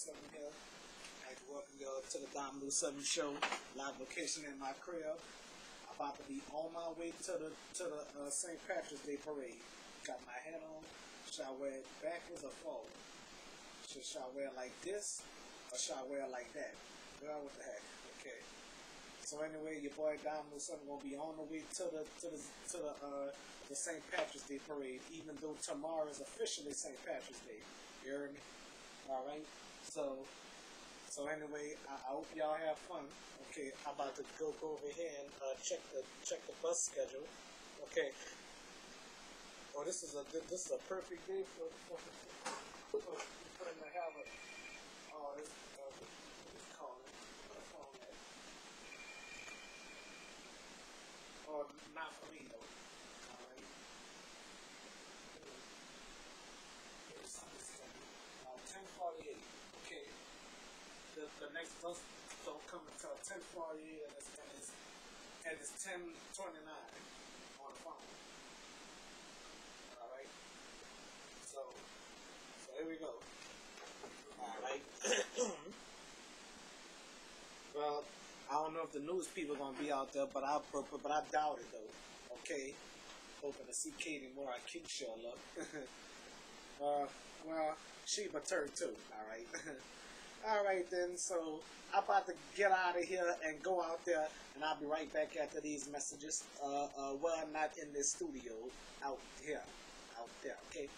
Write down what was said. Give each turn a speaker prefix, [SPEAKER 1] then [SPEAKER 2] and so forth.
[SPEAKER 1] 7 here. I'd like to welcome y'all to the Dominoes 7 show. Live location in my crib. I'm about to be on my way to the to the uh, St. Patrick's Day parade. Got my hat on. Should I wear it backwards or forward? Should, should I wear it like this or should I wear it like that? Well, what the heck? Okay. So anyway, your boy Dominoes 7 gonna be on the way to the to the to the uh, the St. Patrick's Day parade, even though tomorrow is officially St. Patrick's Day. You heard me? All right. So, so anyway, I, I hope y'all have fun. Okay, I'm about to go, go over here and uh, check the check the bus schedule. Okay. Oh, this is a this is a perfect day for for, for, for them to have a. Oh, this. Uh, this calling. Oh, not for me though. All right. Here's something scheduled. Uh, ten forty eight. Okay. The next bus don't come until ten forty eight and it's and it's and it's ten twenty nine on the phone. Alright. So so here we go. Alright. well, I don't know if the news people are gonna be out there, but I but, but I doubt it though. Okay. Hoping to see Katie more. I keep show up. Uh, well, Sheba turned too. All right. all right then. So I'm about to get out of here and go out there, and I'll be right back after these messages. Uh, uh, well, I'm not in the studio. Out here, out there. Okay.